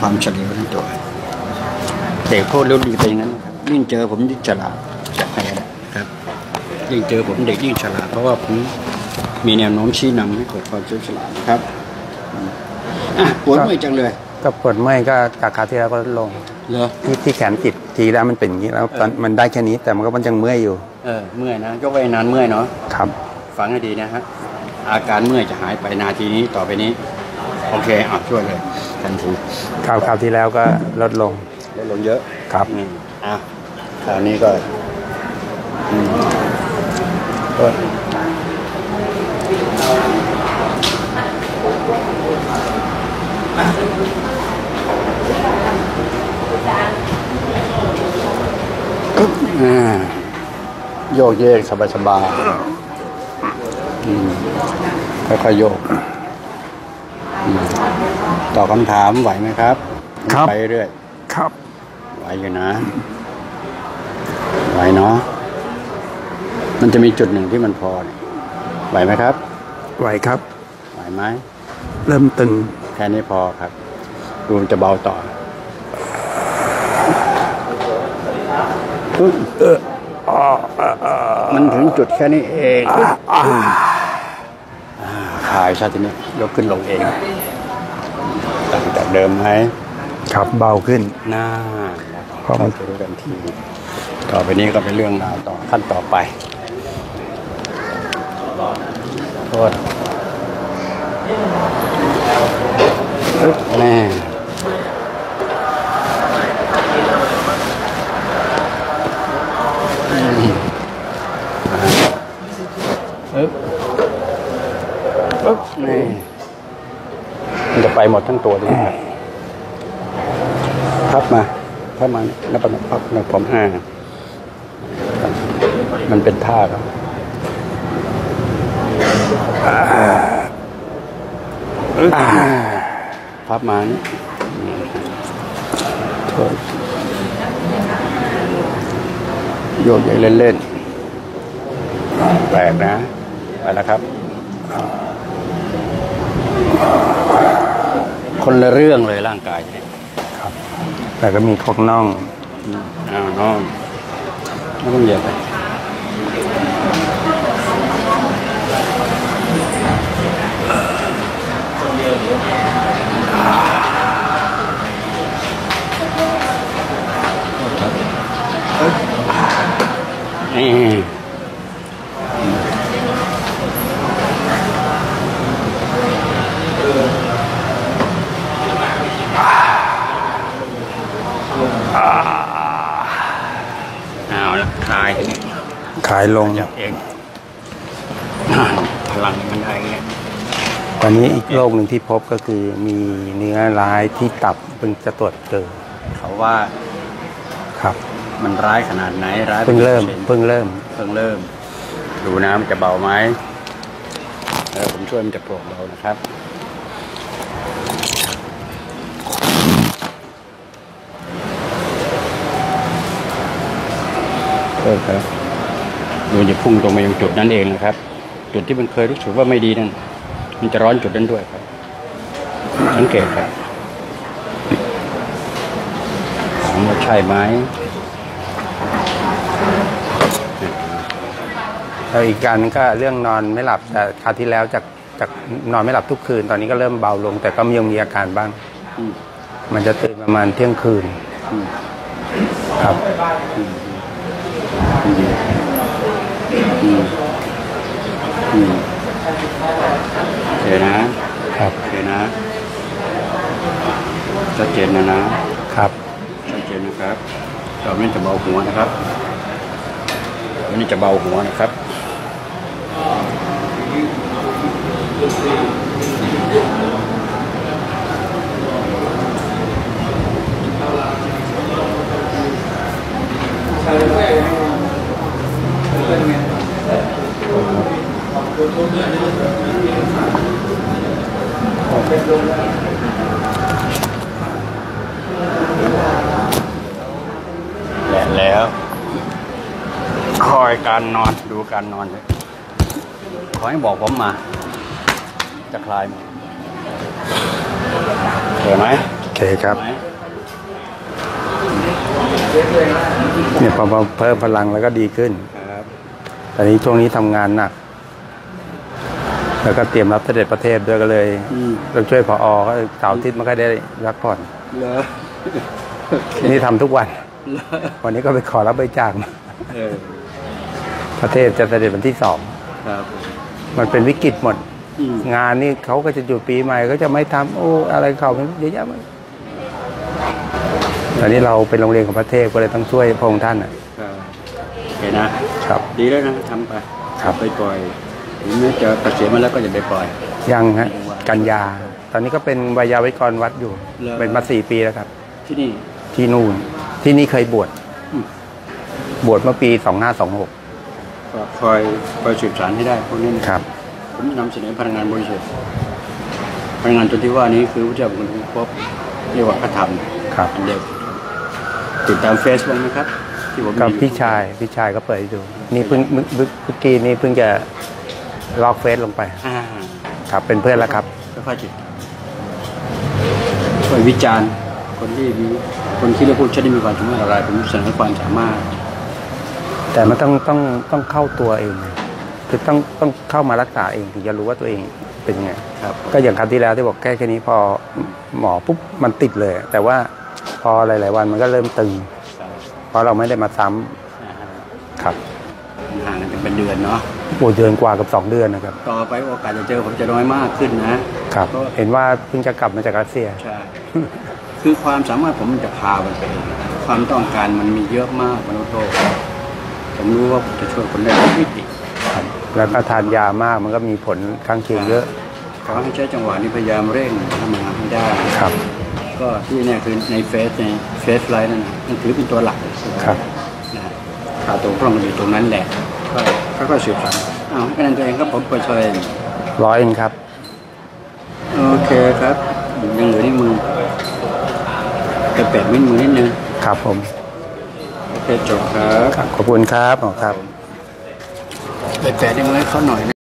ความเฉลียวในตัวเด็กพูดเรื่องดีไปอย่างนั้นนะครับยิ่งเจอผมยิ่งฉลาดจะแพ้นะครับยิ่งเจอผมเด็กยิ่งฉลาดเพราะว่าผมมีแนวโน้มชี้นำให้เกิดความเฉลียวฉลาดนะครับอะปวดเมื่อยจังเลยก็ปวดเมื่อยก็จากคราวที่แล้วก็ลดลงเหรอที่ที่แขนจิตทีแล้วมันเป็นอย่างนี้แล้วตอนมันได้แค่นี้แต่มันก็มันยังเมื่อยอยู่ เออเมื่อยนะยกไว้นานเมื่อยเนาะครับ ฟังให้ดีนะฮะอาการเมื่อยจะหายไปนาทีนี้ต่อไปนี้ โอเคอะช่วยเลย ทันทีคราวคราวที่แล้วก็ลดลงลดลงเยอะครับอืมอะคราวนี้ก็อืมก็อ่าโยกเยกสบายสบายๆอืมค่อยๆโยก อืมตอบคำถามไหวไหมครับ ครับ ไปเรื่อย ครับ ไหวอยู่นะ ไหวเนาะ มันจะมีจุดหนึ่งที่มันพอเนี่ยไหวไหมครับ ไหวครับ ไหวไหม เริ่มตึง แค่นี้พอครับ ดูมันจะเบาต่อปึ๊บมันถึงจุดแค่นี้เองอ่าคลายชาตินี้ยกขึ้นลงเองต่างจาก เดิมไหมครับเบาขึ้นน่าเพราะมัเข้านไปรู้กันทีต่อไปนี้ก็เป็นเรื่องราวต่อขั้นต่อไปโทษอึ๊บแน่อืมอึ๊บอึ๊บแน่มันจะ ไปหมดทั้งตัวเลยครับพับมาพับมาแล้วประพับแล้วผมอ่ามันเป็นท่าครับพับมานี่โทษโยกใหญ่เล่นๆแปลกนะ ไปแล้วครับ คนละเรื่องเลยร่างกายเนี่ยแต่ก็มีพวกน่องอ้าวน้องไม่ต้องเหยียบไปนี่เอาละคลายทีนี้ ขายลงจับเองอ่าพลังมันได้ไงตอนนี้อีกโรคหนึ่งที่พบก็คือมีเนื้อร้ายที่ตับเพิ่งจะตรวจเจอเขาว่าครับ มันร้ายขนาดไหนร้ายเพิ่งเริ่มป็นเพิ่งเริ่มเพิ่งเริ่ม ดูน้ำจะเบาไหมแล้วผมช่วยมันจะโปร่งเบานะครับเออครับ ดูจะพุ่งตรงมายังจุดนั้นเองนะครับ จุดที่มันเคยรู้สึกว่าไม่ดีนั่นมันจะร้อนจุดนั้นด้วยครับ สังเกตครับถามว่าใช่ไหมแล้วอีกการก็เรื่องนอนไม่หลับแต่คราวที่แล้วจากจากนอนไม่หลับทุกคืน ตอนนี้ก็เริ่มเบาลง แต่ก็ยังมีอาการบ้าง มันจะตื่นประมาณเที่ยงคืนครับ อืมโอเคนะครับโอเคนะชัดเจนนะนะครับชัดเจนนะครับตอนนี้จะเบาหัวนะครับตอนนี้จะเบาหัวนะครับ และแล้ว คอยการนอนดูการนอนเลยขอให้บอกผมมา จะคลายหมดเห็นไหมโอเคเคครับไหมเนี่ยพอมาเพิ่มพลังแล้วก็ดีขึ้น ครับตอนนี้ช่วงนี้ทำงานหนัก แล้วก็เตรียมรับเสด็จประเทศด้วยก็เลยอืมต้องช่วยพออก็เสาร์อาทิตย์ไม่ค่อยได้พักผ่อนเหรอนี่ทำทุกวันเหรอวันนี้ก็ไปขอรับบริจาคมาเออประเทศจะเสด็จวันที่สองครับมันเป็นวิกฤตหมดอืมงานนี่เขาก็จะหยุดปีใหม่ก็จะไม่ทำโอ้ อะไรเขาเยอะแยะมากตอนนี้เราเป็นโรงเรียนของพระเทพก็เลยต้องช่วยพระองค์ท่านน่ะครับโอเคนะครับ ดีแล้วนะทำไปครับไปปล่อย ถึงแม้จะเกษียณมาแล้วก็อย่าไปปล่อย ยังฮะกันยา ตอนนี้ก็เป็นวายาวิกรวัดอยู่ เหรอ เป็นมาสี่ปีแล้วครับ ที่นี่ที่นู่น ที่นี่เคยบวชอืมบวชเมื่อปีสองห้าสองหกก็คอยคอยสืบสารให้ได้พวกนี้นะ ครับ ผมนำเสนอพลังงานบริสุทธิ์พลังงานตัวที่ว่านี้คือพระเจ้าบุญคุ้มพบเรียกว่าพระธรรมครับอันเด็กติดตามเฟซบุ๊กนะครับ ที่ผมกับมีอยู่พี่ชายพี่ชายก็เปิดให้ดู นี่เพิ่งเมื่อเมื่อเมื่อกี้นี่เพิ่งจะ ลอกเฟซลงไปอ่าครับเป็นเพื่อนแล้วครับ ค่อยๆจิตช่วยวิจารณ์ คนที่มีคนที่เรียกพูดจะได้มีความสามารถอะไรผมเสนอความสามารถ แต่มันต้องต้องต้องเข้าตัวเอง คือต้องต้องเข้ามารักษาเองถึงจะรู้ว่าตัวเองเป็นยังไงครับ ก็อย่างครั้งที่แล้วที่บอกแก้แค่นี้พอหมอปุ๊บมันติดเลย แต่ว่าพอหลาย ๆ วันมันก็เริ่มตึง เพราะเราไม่ได้มาซ้ำครับห่างกัน เป็นเดือนเนาะโอ้เดือนกว่ากับสองเดือนนะครับ ต่อไปโอกาสจะเจอผมจะน้อยมากขึ้นนะครับเพราะเห็นว่าเพิ่งจะกลับมาจากรัสเซีย ใช่ คือความสามารถผมมันจะพามันไปเองความต้องการมันมีเยอะมากมนุษย์โลกผมรู้ว่าผมจะช่วยคนได้ทุกมิติครับแล้วก็ทานยามากมันก็มีผลข้างเคียงเยอะขอให้ใช้จังหวะนี้พยายามเร่งทำงานให้ได้ครับ ก็ที่เนี่ยคือในเฟซในเฟซไลน์นั่นนะมันถือเป็นตัวหลักครับนะข่าวตรงพร่องมันอยู่ตรงนั้นแหละก็ ค่อยๆสืบสานอ้าวให้คะแนนตัวเองครับผมเปิดเผยร้อยเองครับ โอเคครับ ยังเหลือนี่มือจะแปดมิ้นมือนิดนึงครับผม โอเคจบครับครับขอบคุณครับหมอครับไปแปดนิ้วให้เขาหน่อยนะ